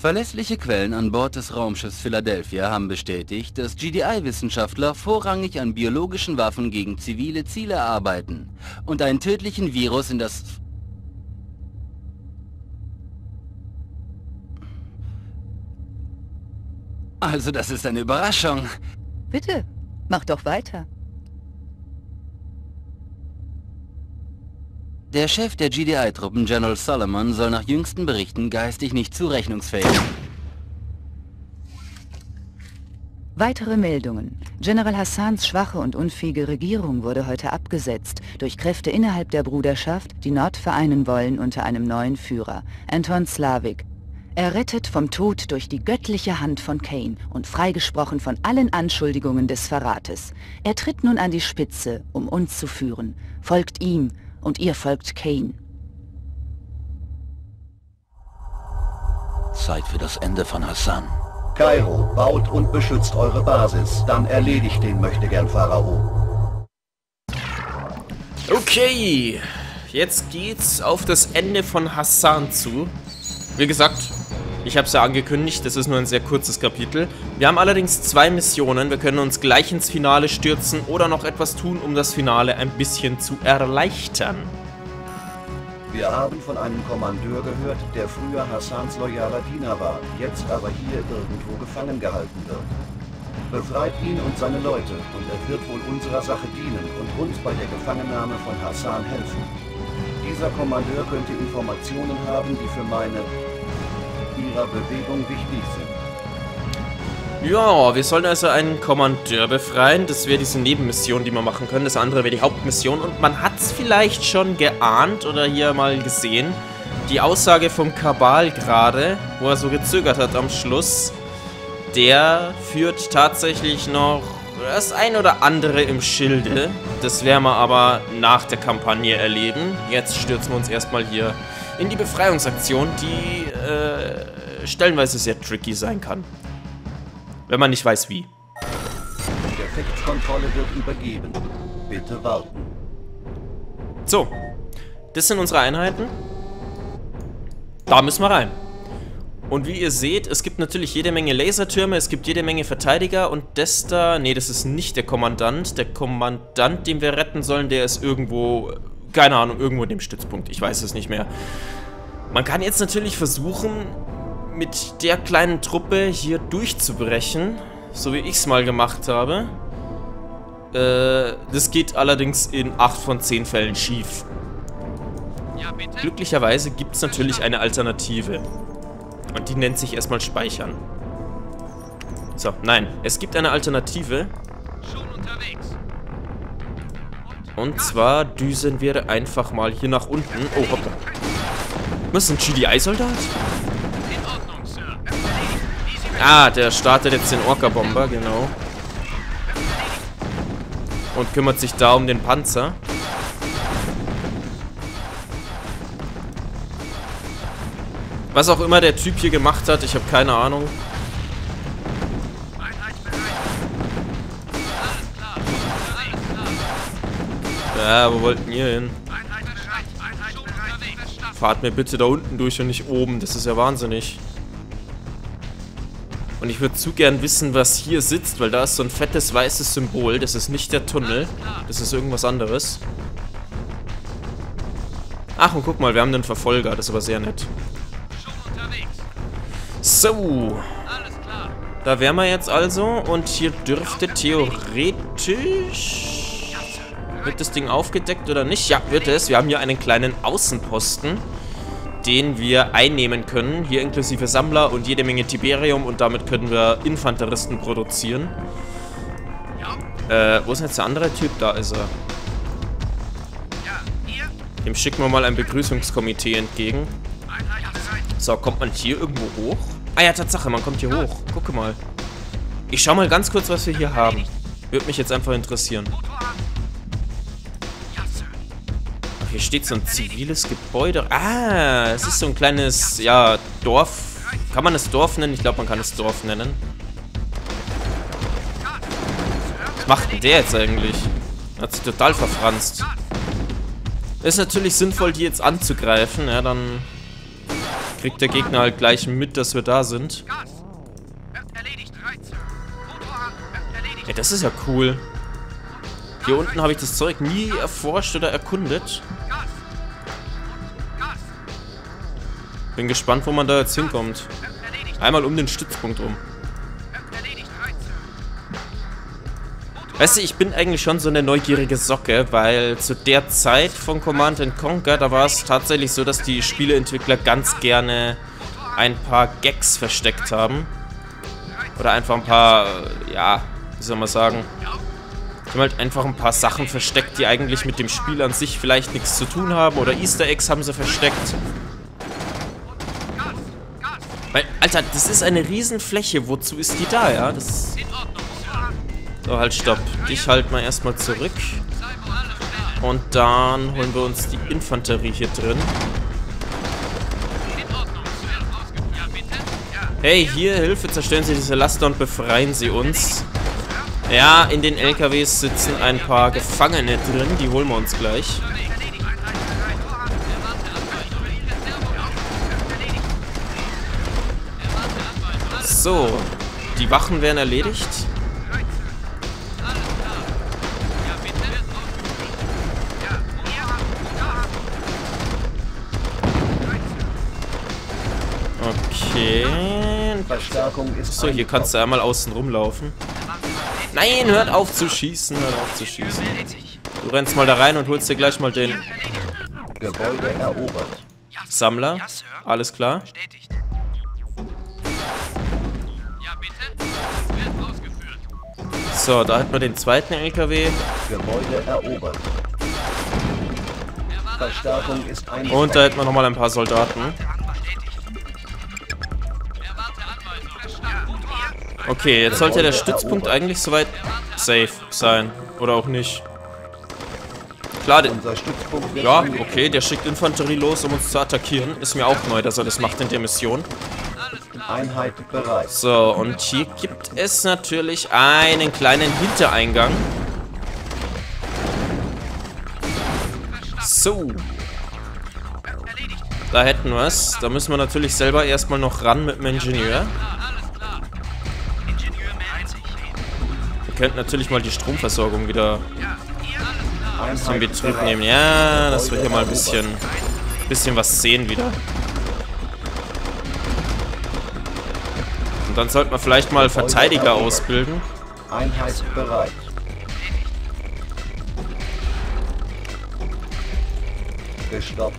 Verlässliche Quellen an Bord des Raumschiffs Philadelphia haben bestätigt, dass GDI-Wissenschaftler vorrangig an biologischen Waffen gegen zivile Ziele arbeiten und einen tödlichen Virus in das... Also das ist eine Überraschung. Bitte, mach doch weiter. Der Chef der GDI-Truppen, General Solomon, soll nach jüngsten Berichten geistig nicht zurechnungsfähig. Weitere Meldungen. General Hassans schwache und unfähige Regierung wurde heute abgesetzt durch Kräfte innerhalb der Bruderschaft, die Nord vereinen wollen unter einem neuen Führer, Anton Slavik. Errettet vom Tod durch die göttliche Hand von Kane und freigesprochen von allen Anschuldigungen des Verrates. Er tritt nun an die Spitze, um uns zu führen. Folgt ihm und ihr folgt Kane. Zeit für das Ende von Hassan. Kairo, baut und beschützt eure Basis. Dann erledigt den Möchtegern Pharao. Okay, jetzt geht's auf das Ende von Hassan zu. Wie gesagt, ich habe es ja angekündigt, das ist nur ein sehr kurzes Kapitel. Wir haben allerdings zwei Missionen. Wir können uns gleich ins Finale stürzen oder noch etwas tun, um das Finale ein bisschen zu erleichtern. Wir haben von einem Kommandeur gehört, der früher Hassans loyaler Diener war, jetzt aber hier irgendwo gefangen gehalten wird. Befreit ihn und seine Leute und er wird wohl unserer Sache dienen und uns bei der Gefangennahme von Hassan helfen. Dieser Kommandeur könnte Informationen haben, die für meine ihrer Bewegung wichtig sind. Ja, wir sollen also einen Kommandeur befreien. Das wäre diese Nebenmission, die wir machen können. Das andere wäre die Hauptmission. Und man hat es vielleicht schon geahnt oder hier mal gesehen. Die Aussage vom Kabal gerade, wo er so gezögert hat am Schluss, der führt tatsächlich noch das ein oder andere im Schilde. Das werden wir aber nach der Kampagne erleben. Jetzt stürzen wir uns erstmal hier in die Befreiungsaktion, die äh, stellenweise sehr tricky sein kann. Wenn man nicht weiß wie. Die wird übergeben. Bitte warten. So, das sind unsere Einheiten. Da müssen wir rein. Und wie ihr seht, es gibt natürlich jede Menge Lasertürme, es gibt jede Menge Verteidiger und das da, nee, das ist nicht der Kommandant. Der Kommandant, den wir retten sollen, der ist irgendwo keine Ahnung, irgendwo in dem Stützpunkt. Ich weiß es nicht mehr. Man kann jetzt natürlich versuchen, mit der kleinen Truppe hier durchzubrechen. So wie ich es mal gemacht habe. Äh, das geht allerdings in 8 von 10 Fällen schief. Glücklicherweise gibt es natürlich eine Alternative. Und die nennt sich erstmal Speichern. So, nein. Es gibt eine Alternative. Und zwar düsen wir einfach mal hier nach unten. Oh, hoppla. Was ist ein GDI-Soldat? Ah, der startet jetzt den Orca-Bomber, genau. Und kümmert sich da um den Panzer. Was auch immer der Typ hier gemacht hat, ich habe keine Ahnung. Ja, wo wollten ihr hin? Fahrt mir bitte da unten durch und nicht oben. Das ist ja wahnsinnig. Und ich würde zu gern wissen, was hier sitzt, weil da ist so ein fettes weißes Symbol. Das ist nicht der Tunnel. Das ist irgendwas anderes. Ach, und guck mal, wir haben den Verfolger. Das ist aber sehr nett. So. Da wären wir jetzt also. Und hier dürfte theoretisch... Wird das Ding aufgedeckt oder nicht? Ja, wird es. Wir haben hier einen kleinen Außenposten, den wir einnehmen können. Hier inklusive Sammler und jede Menge Tiberium und damit können wir Infanteristen produzieren. Äh, wo ist denn jetzt der andere Typ? Da ist er. Dem schicken wir mal ein Begrüßungskomitee entgegen. So, kommt man hier irgendwo hoch? Ah ja, Tatsache, man kommt hier hoch. Gucke mal. Ich schau mal ganz kurz, was wir hier haben. Würde mich jetzt einfach interessieren. Hier steht so ein ziviles Gebäude. Ah, es ist so ein kleines, ja, Dorf. Kann man es Dorf nennen? Ich glaube, man kann es Dorf nennen. Was macht denn der jetzt eigentlich? Hat sich total verfranst. Ist natürlich sinnvoll, die jetzt anzugreifen. Ja, dann kriegt der Gegner halt gleich mit, dass wir da sind. Ja, das ist ja cool. Hier unten habe ich das Zeug nie erforscht oder erkundet. Bin gespannt, wo man da jetzt hinkommt. Einmal um den Stützpunkt rum. Weißt du, ich bin eigentlich schon so eine neugierige Socke, weil zu der Zeit von Command Conquer, da war es tatsächlich so, dass die Spieleentwickler ganz gerne ein paar Gags versteckt haben. Oder einfach ein paar, ja, wie soll man sagen, die haben halt einfach ein paar Sachen versteckt, die eigentlich mit dem Spiel an sich vielleicht nichts zu tun haben. Oder Easter Eggs haben sie versteckt. Weil, Alter, das ist eine Riesenfläche. Wozu ist die da, ja? Das so, halt, stopp. Dich halt mal erstmal zurück. Und dann holen wir uns die Infanterie hier drin. Hey, hier, Hilfe, zerstören Sie diese Laster und befreien Sie uns. Ja, in den LKWs sitzen ein paar Gefangene drin, die holen wir uns gleich. So, die Wachen werden erledigt. Okay. So, hier kannst du einmal außen rumlaufen. Nein, hört auf zu schießen, hört auf zu schießen. Du rennst mal da rein und holst dir gleich mal den Gebäude erobert. Sammler. Alles klar. So, da hat man den zweiten LKW. Gebäude erobert. Verstärkung ist Und da hätten wir nochmal ein paar Soldaten. Okay, jetzt sollte der Stützpunkt eigentlich soweit safe sein. Oder auch nicht. Klar, ja, okay, der schickt Infanterie los, um uns zu attackieren. Ist mir auch neu, dass er das macht in der Mission. Einheit bereit. So, und hier gibt es natürlich einen kleinen Hintereingang. So. Da hätten wir es. Da müssen wir natürlich selber erstmal noch ran mit dem Ingenieur. Wir könnten natürlich mal die Stromversorgung wieder in Betrieb nehmen. Ja, dass wir hier mal ein bisschen, bisschen was sehen wieder. Und dann sollten wir vielleicht mal Verteidiger ausbilden. Einheit bereit. Gestoppt.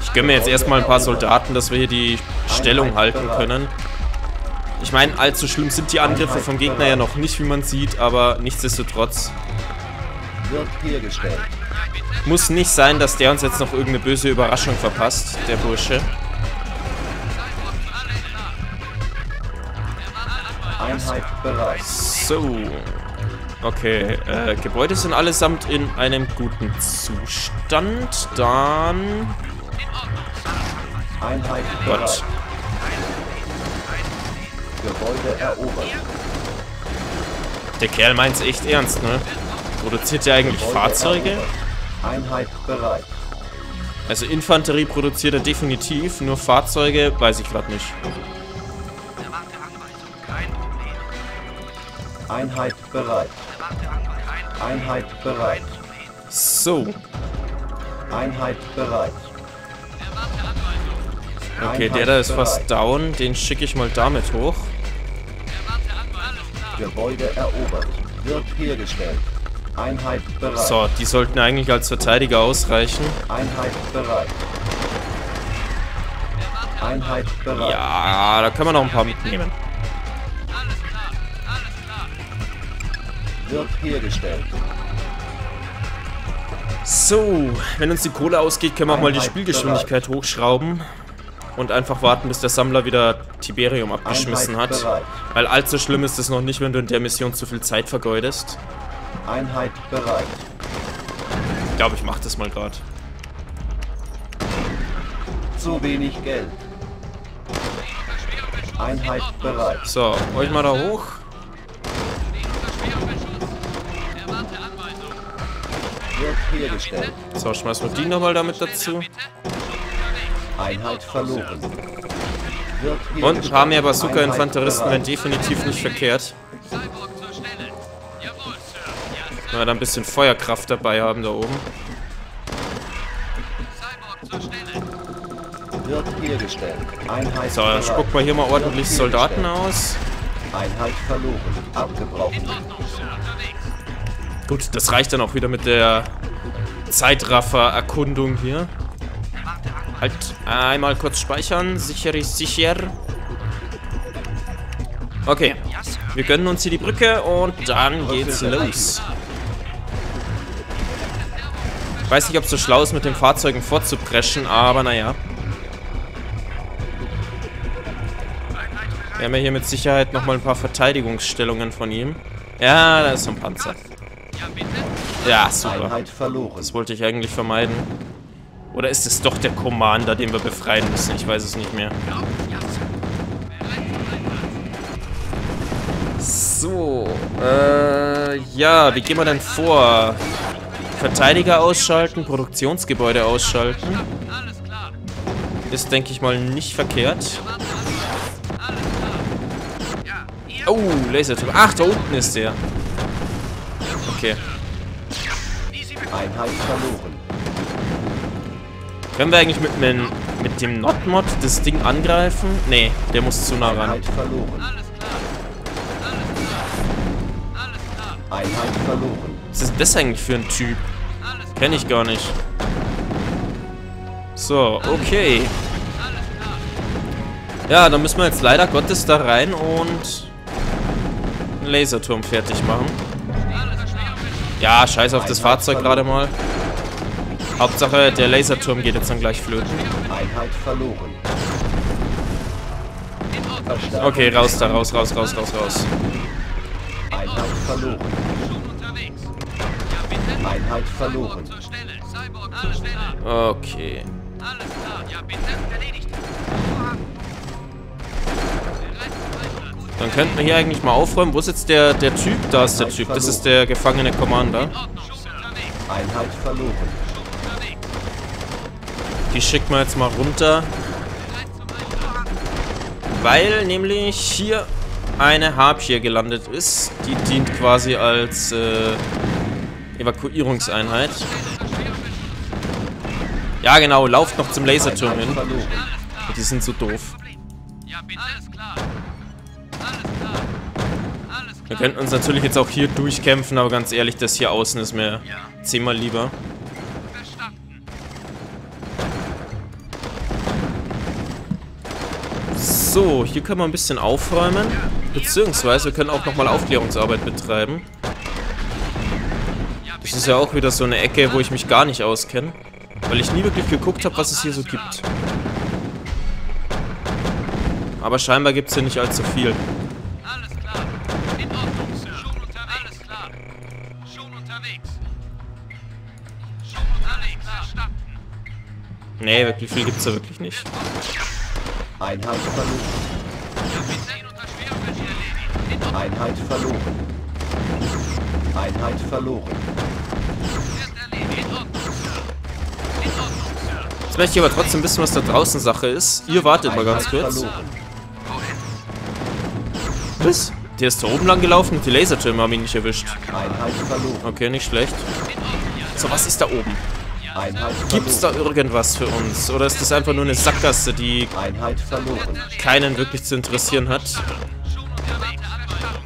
Ich gönne mir jetzt erstmal ein paar Soldaten, dass wir hier die Stellung halten können. Ich meine, allzu schlimm sind die Angriffe vom Gegner ja noch nicht, wie man sieht, aber nichtsdestotrotz muss nicht sein, dass der uns jetzt noch irgendeine böse Überraschung verpasst, der Bursche. So. Okay, äh, Gebäude sind allesamt in einem guten Zustand. Dann... Einheit Gott. Gebäude erobert. Der Kerl meint's echt ernst, ne? Produziert der eigentlich Gebäude Fahrzeuge? erobert. Einheit bereit. Also Infanterie produziert er definitiv, nur Fahrzeuge weiß ich gerade nicht. Einheit bereit. Einheit bereit. So, Einheit bereit. okay, der da ist fast down. Den schicke ich mal damit hoch. Gebäude erobert. Wird hergestellt. Einheit bereit. So, die sollten eigentlich als Verteidiger ausreichen. Einheit bereit. Einheit bereit. Ja, da können wir noch ein paar mitnehmen. Wird hergestellt. So, wenn uns die Kohle ausgeht, können wir auch mal die Spielgeschwindigkeit hochschrauben. Und einfach warten, bis der Sammler wieder Tiberium abgeschmissen hat. Weil allzu schlimm ist es noch nicht, wenn du in der Mission zu viel Zeit vergeudest. Einheit bereit. Ich glaube, ich mach das mal gerade. Zu wenig Geld. Einheit bereit. So, euch mal da hoch. Wird hergestellt. So, schmeißen wir die nochmal damit dazu. Einheit verloren. Und ein paar mehr. Bazooka-Infanteristen wären definitiv nicht verkehrt. Wenn wir da ein bisschen Feuerkraft dabei haben da oben. So, bereit. spuck mal hier mal ordentlich Soldaten aus. Einheit verloren. Abgebrochen. Gut, das reicht dann auch wieder mit der Zeitraffer-Erkundung hier. Halt, einmal kurz speichern. Sicher ist sicher. Okay. Wir gönnen uns hier die Brücke und dann geht's los. Ich weiß nicht, ob es so schlau ist, mit den Fahrzeugen vorzupreschen, aber naja. Wir haben ja hier mit Sicherheit nochmal ein paar Verteidigungsstellungen von ihm. Ja, da ist so ein Panzer. Ja, super. Das wollte ich eigentlich vermeiden. Oder ist es doch der Commander, den wir befreien müssen? Ich weiß es nicht mehr. So, äh, ja, wie gehen wir denn vor? Verteidiger ausschalten, Produktionsgebäude ausschalten. Ist, denke ich mal, nicht verkehrt. Oh, Lasertyp. Ach, da unten ist der. Okay. Einheit verloren. Können wir eigentlich mit, dem- mit dem Not-Mod das Ding angreifen? Nee, der muss zu nah ran. Einheit verloren. Einheit verloren. Was ist das eigentlich für ein Typ? Kenn ich gar nicht. So, okay. Ja, dann müssen wir jetzt leider Gottes da rein und einen Laserturm fertig machen. Ja, scheiß auf das Fahrzeug gerade mal. Hauptsache, der Laserturm geht jetzt dann gleich flöten. Einheit verloren. Verstärkung. Okay, raus da, raus, raus, raus, raus, raus. Einheit verloren. Einheit verloren. Okay. Dann könnten wir hier eigentlich mal aufräumen. Wo ist jetzt der, der Typ? Da ist der Typ. Das ist der gefangene Commander. Einheit verloren. Die schicken wir jetzt mal runter. Weil nämlich hier eine Harpier gelandet ist. Die dient quasi als äh, Evakuierungseinheit. Ja genau, lauft noch zum Laserturm hin. Die sind so doof. Wir könnten uns natürlich jetzt auch hier durchkämpfen, aber ganz ehrlich, das hier außen ist mir zehnmal lieber. So, hier können wir ein bisschen aufräumen. Beziehungsweise wir können auch nochmal Aufklärungsarbeit betreiben. Das ist ja auch wieder so eine Ecke, wo ich mich gar nicht auskenne. Weil ich nie wirklich geguckt habe, was es hier so gibt. Aber scheinbar gibt es hier nicht allzu viel. Nee, wirklich viel gibt's da wirklich nicht. Einheit verloren. Einheit verloren. Einheit verloren. Jetzt möchte ich aber trotzdem wissen, was da draußen Sache ist. Ihr wartet mal ganz Einheit kurz. verloren. Was? Der ist da oben lang gelaufen und die Lasertürme haben ihn nicht erwischt. Einheit verloren. Okay, nicht schlecht. So, was ist da oben? Einheit Gibt's da irgendwas für uns? Oder ist das einfach nur eine Sackgasse, die Einheit verloren. keinen wirklich zu interessieren hat? Schon unterwegs. Verstanden.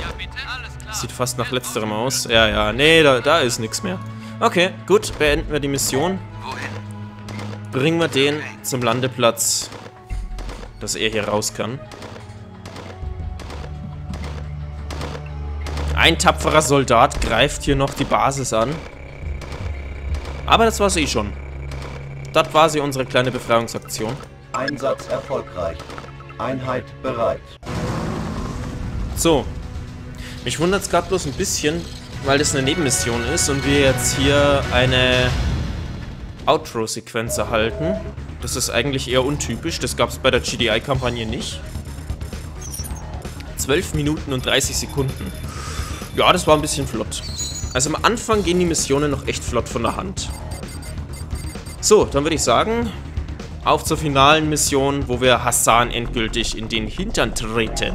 Ja, bitte. Alles klar. Sieht fast nach letzterem aus. Ja, ja, nee, da, da ist nichts mehr. Okay, gut, beenden wir die Mission. Bringen wir den zum Landeplatz, dass er hier raus kann. Ein tapferer Soldat greift hier noch die Basis an. Aber das war sie schon. Das war sie, unsere kleine Befreiungsaktion. Einsatz erfolgreich. Einheit bereit. So. Mich wundert es gerade bloß ein bisschen, weil das eine Nebenmission ist und wir jetzt hier eine Outro-Sequenz erhalten. Das ist eigentlich eher untypisch. Das gab es bei der GDI-Kampagne nicht. 12 Minuten und 30 Sekunden. Ja, das war ein bisschen flott. Also am Anfang gehen die Missionen noch echt flott von der Hand. So, dann würde ich sagen, auf zur finalen Mission, wo wir Hassan endgültig in den Hintern treten.